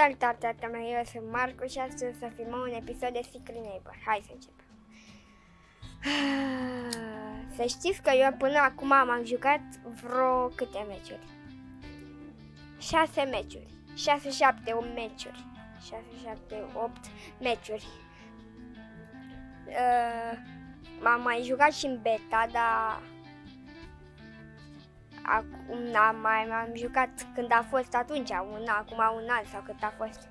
Salutare, tata mea, eu sunt Marco și astăzi să filmăm un episod de Secret Neighbor. Hai să începem. Să știți că eu până acum m-am jucat vreo câte meciuri? 6 meciuri. 6, 7, 8 meciuri. 6, 7, 8 meciuri. Uh, m-am mai jucat și în beta, dar acum am mai m-am jucat când a fost atunci, un, acum un an sau cât a fost.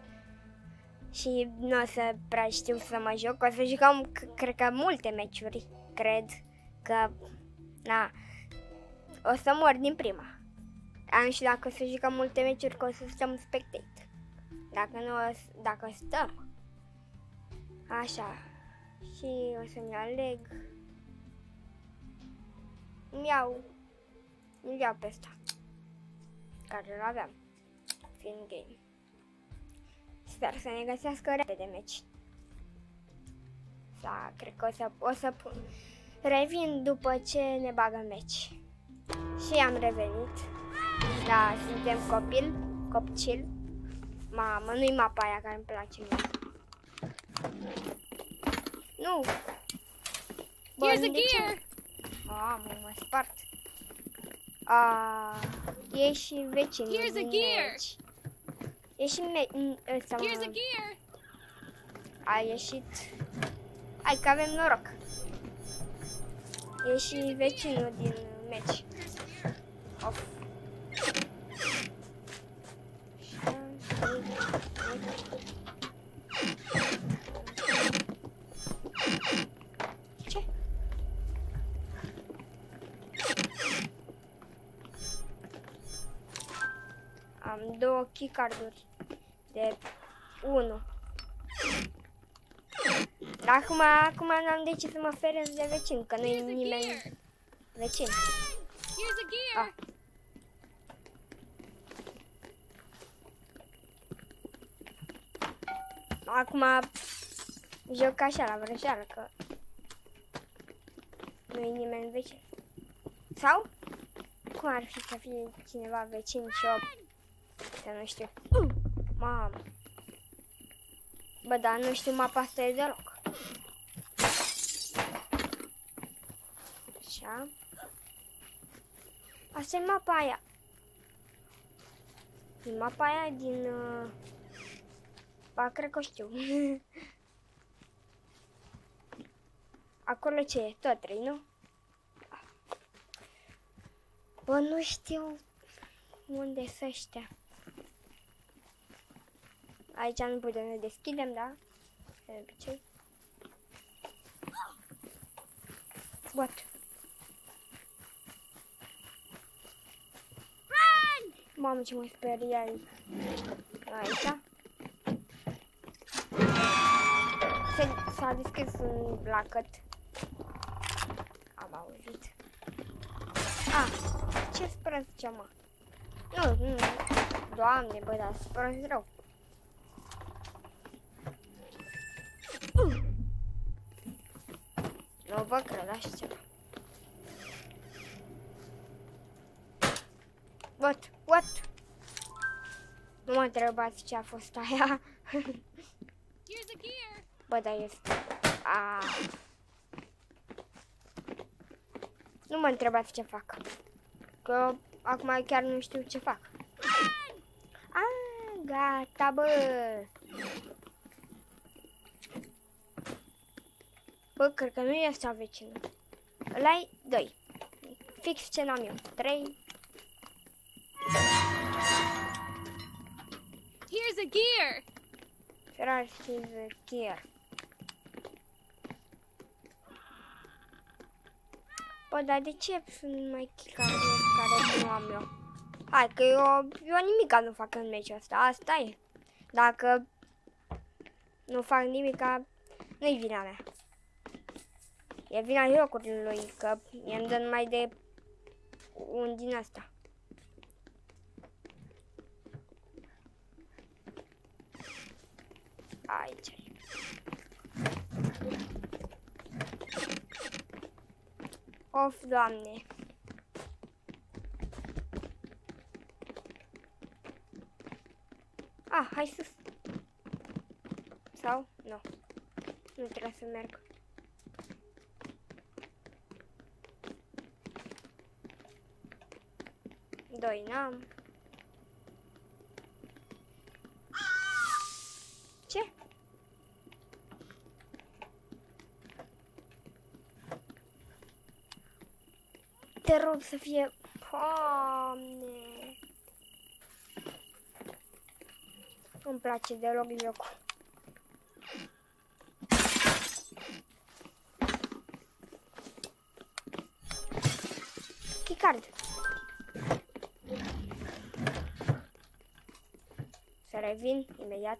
Și nu o să prea știu să mă joc, o să jucăm, cred că multe meciuri, cred că, na, o să mor din prima. Am și dacă o să jucăm multe meciuri, că o să stăm spectate. Dacă nu, dacă stăm. Așa. Și o să-mi aleg. Îmi iau îl iau pe ăsta. Care îl aveam. Fiind game. Sper să ne găsească repede meci. Sau cred că o să, o să revin după ce ne bagă meci. Și am revenit. Da, suntem copil, copcil. Mamă, nu-i mapa aia care îmi place mie. Nu! Bă, Here's a gear! Mamă, mă spart. Ah, e și vecinul Here's a gear. E și me ăsta, Here's a gear. A ieșit. Hai că avem noroc. E și vecinul din meci. Of. Keycarduri de 1. Acum, acum n-am de ce să mă feresc de vecin, că nu-i nimeni vecin. Ah. Acum joc așa la vrăjeală, că nu-i nimeni vecin. Sau? Cum ar fi să fie cineva vecin și o Să nu știu. Mamă. Bă, dar nu știu mapa asta e deloc. Așa. Asta e mapa aia. E mapa aia din... Uh... Ba, cred că știu. Acolo ce e? Tot trei, nu? Bă, nu știu unde să ăștia. Aici nu putem să deschidem, da? De obicei. What? Mamă, ce mă speria aici. S-a deschis un blacăt. Am auzit. Ah, ce spără zicea, mă? Nu, nu, doamne, bă, dar spără rău. Nu vă cred așa ceva. What? What? Nu mă întrebați ce a fost aia. Bă, da, este. A. Nu mă întrebați ce fac. Că acum chiar nu știu ce fac. A, gata, bă. Bă, cred că nu e asta vecinul. ăla e 2. Fix ce n-am eu. 3. Here's a gear. Ferrari is a gear. Bă, dar de ce sunt mai care, care nu am eu? Hai, că eu, eu nimic nu fac în meciul ăsta. Asta e. Dacă nu fac nimic, nu-i vina mea. E vina jocului, că i-am dat numai de un din asta. Aici. Of, doamne. Ah, hai sus. Sau? Nu. Nu trebuie să merg. Doi n-am. Ce? Te rog să fie... Doamne! Nu-mi place deloc jocul. Keycard. Revin imediat.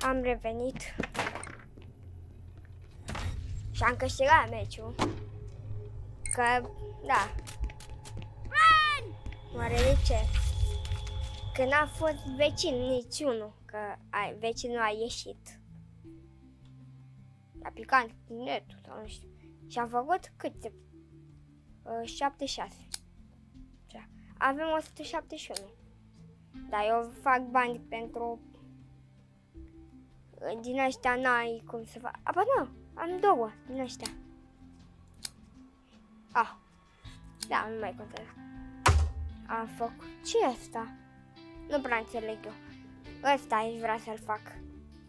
Am revenit. Și am câștigat meciul. Că, da. Oare de ce? Că n-a fost vecin niciunul, că ai, vecinul a ieșit. A picat netul sau nu știu. Și am făcut câte? Uh, 76. Da. Avem 171. Dar eu fac bani pentru... uh, Din ăștia n-ai cum să fac... A, ba nu, am două din ăștia. Ah. Da, nu mai contează. Am făcut... ce e asta? Nu prea înțeleg eu. Ăsta aș vrea să-l fac.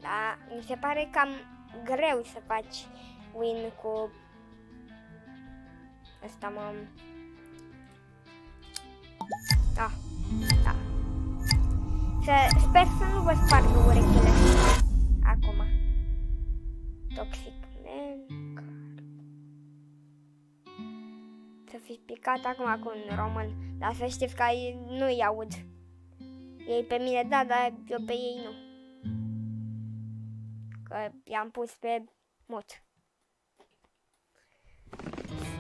Da, mi se pare cam greu să faci win cu... Ăsta mă... Da, da. Să, sper să nu vă spargă urechile. Acum. Toxic man. Să fiți picat acum cu un român. Dar să știți că nu-i aud. Ei pe mine da, dar eu pe ei nu. Că i-am pus pe mut.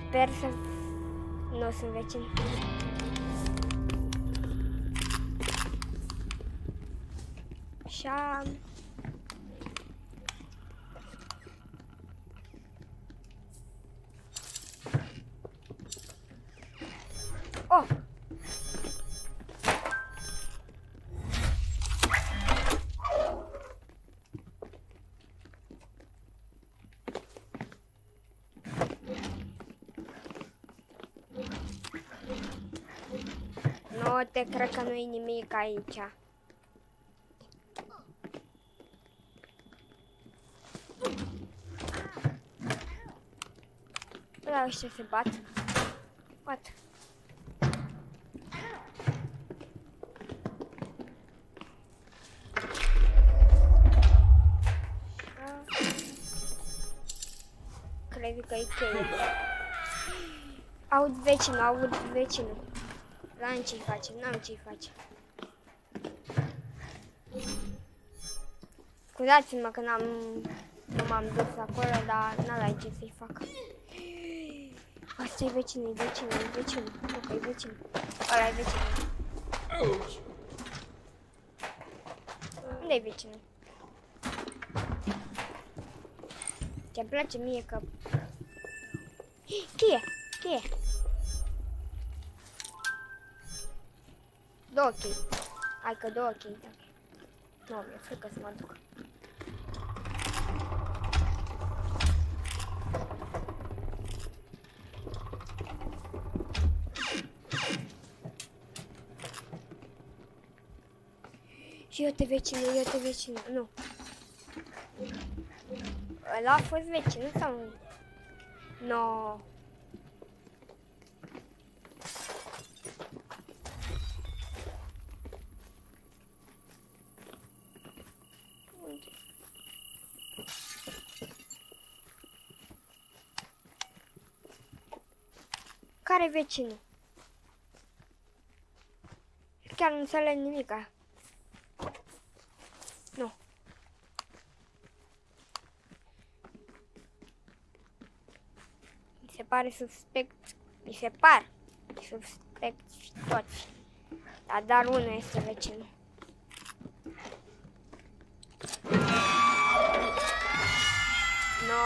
Sper să nu sunt vecini. Așa. Oh! Nu te cred că nu e nimic aici. Da, ăștia se bat. What? Cred că e cheie. Aud vecinul, aud vecinul. N-am ce-i face, n-am ce-i face. Scuzați-mă că n-am, nu m-am dus acolo, dar n-am ce să-i fac. Asta e vecinul, e vecinul, e vecinul. Nu că e vecinul. Ăla e vecinul. Unde e vecinul? Ce-mi place mie că... Cheie! Cheie! Două chei. Hai că două chei. Nu, mi-e frică să mă duc. Și eu te vecinu, eu te vecinu, nu. Ăla a fost vecinul sau nu? No. Care vecinul? Chiar nu înțeleg nimica. pare suspect, mi se par suspecti toți, dar dar unul este vecin. No.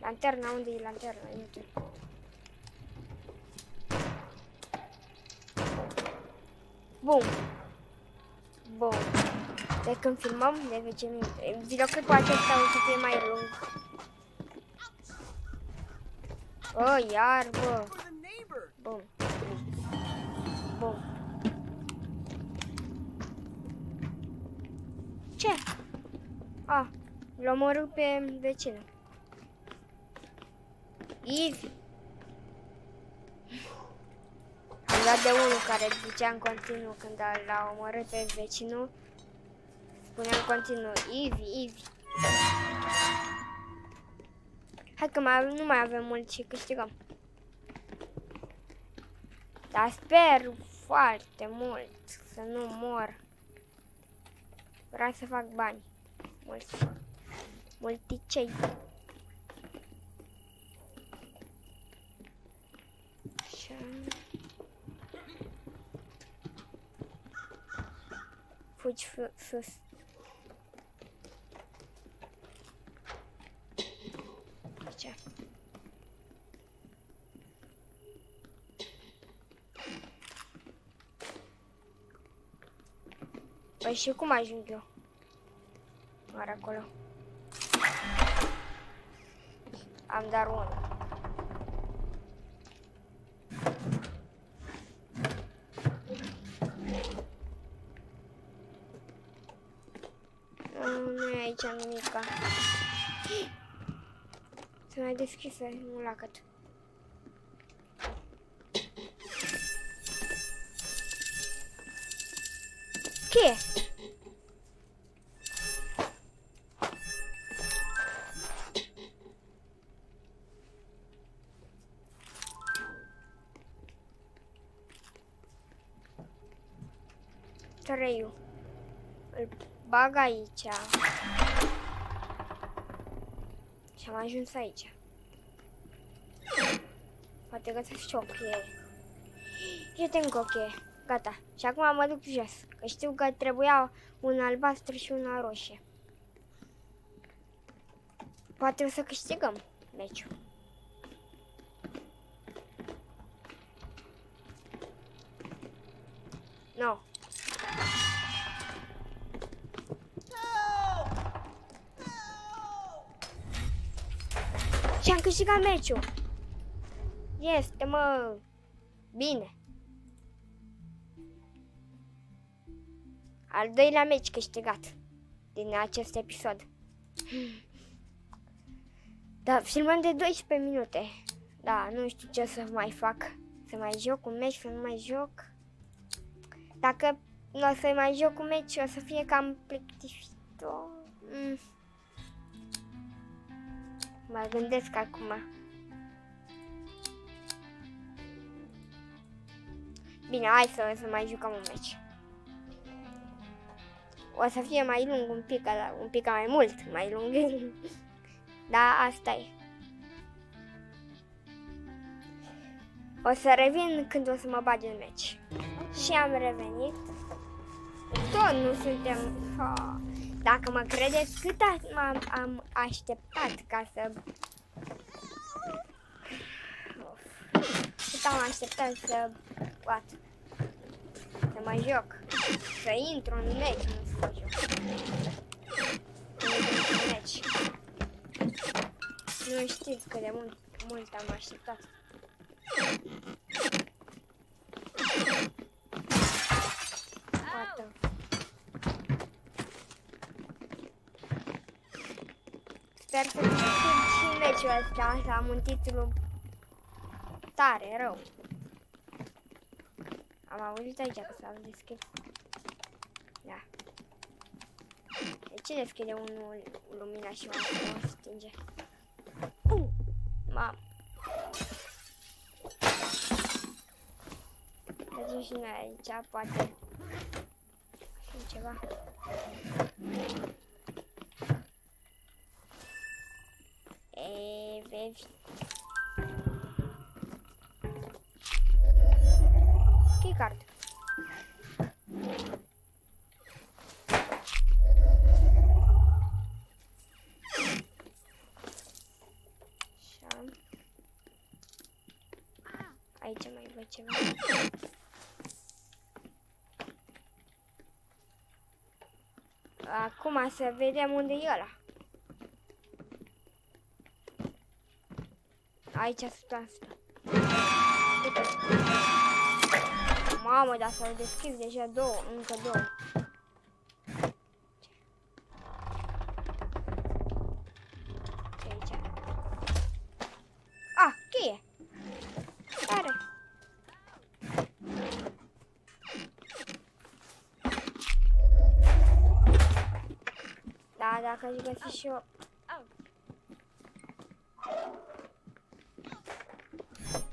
Lanterna, unde e lanterna? Iute. Bun. Bun. De când filmăm de 10 minute. Videoclipul acesta o să fie mai lung. Oh, iar, bă. For the neighbor. Bun. Bun. Ce? A, l-a omorât pe vecinul. Easy. Am dat de unul care zicea în continuu când a- l-a omorât pe vecinul. Spunea în continuu, easy, easy. Hai că mai, nu mai avem mult și câștigăm. Dar sper foarte mult să nu mor. Vreau să fac bani. Mulți. Multicei. Așa. Fugi fu- sus. Așa. Păi și cum ajung eu? Oare acolo. Am doar unul. Nu, nu e aici nimica. Se mai deschisă un lacăt. Cheie. Treiul. Îl bag aici. Și am ajuns aici. Poate găsesc și o cheie. Eu tenc o cheie. Gata. Și acum mă duc jos. Că știu că trebuia un albastru și una roșie. Poate o să câștigăm meciul. No. Și am câștigat meciul. Este, mă. Bine. Al doilea meci câștigat din acest episod. Da, filmăm de 12 minute. Da, nu știu ce să mai fac. Să mai joc un meci, să nu mai joc. Dacă nu o să mai joc un meci, o să fie cam plictisitor. Mm. Mă gândesc acum. Bine, hai să, să mai jucăm un meci. O să fie mai lung un pic, dar un pic mai mult mai lung. da, asta e. O să revin când o să mă bage în meci. Și am revenit. Tot nu suntem... Ha. Dacă mă credeți, cât am, am, am așteptat ca să... Uf. Cât am așteptat să... What? Să mă joc. Să intru în meci, nu să mă joc. Să intru în meci. Nu știți cât de mult, mult am așteptat. What the Sper să câștig și meciul ăsta, să am un titlu tare, rău. Am auzit aici că s-a deschis. Da. De ce deschide unul lumina și o stinge? Uh, mam. Mergem și noi aici, poate. Și ceva. E, vezi. Acum să vedem unde e ăla. Aici sunt asta. Uite. Mamă, dar s-au deschis deja două, încă două. Da, dacă aș găsi și eu...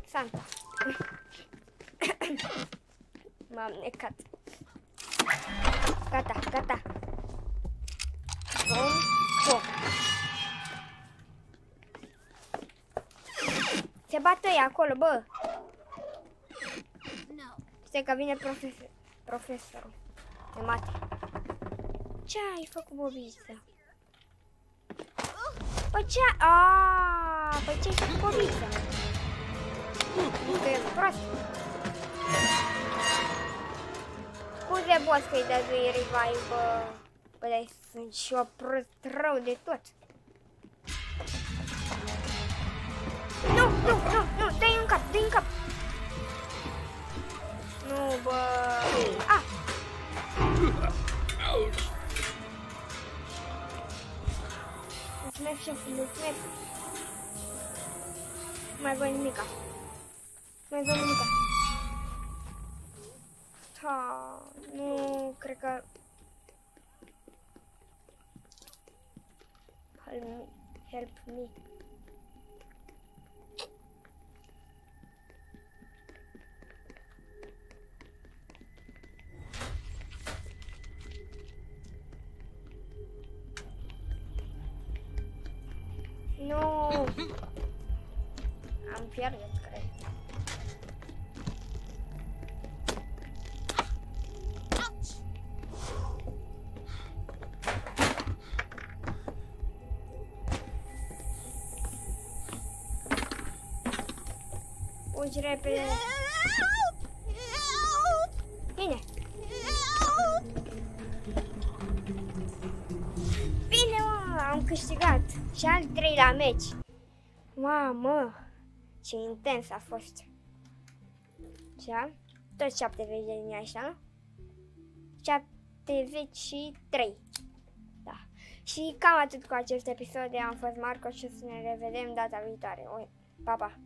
Santa. M-am necat. Gata, gata. Bun, bun. Se bată ei acolo, bă. No. Stai că vine profesor, profesorul de mate. Ce ai făcut, Bobiță? Păi ce a... Aaaa, Păi ce ai făcut, Bobiță? Că e prost. Scuze, boss, că-i dădui revive, bă. Bă, dar sunt și eu prost rău de tot. Nu, nu, nu, nu, dă-i în cap, dă-i în cap. Nu, bă. Ah! Mulțumesc, șef, mulțumesc. Nu mai văd nimica. Nu mai văd nimica. Ha, nu, cred că... Help me. Help me. Fugi repede. Bine. Bine, mă, am câștigat. Și al treilea meci. Mamă, ce intens a fost. Ce? Toți 70 de linii așa, nu? 73. Da. Și cam atât cu acest episod. Eu am fost Marco și o să ne revedem data viitoare. Pa, pa!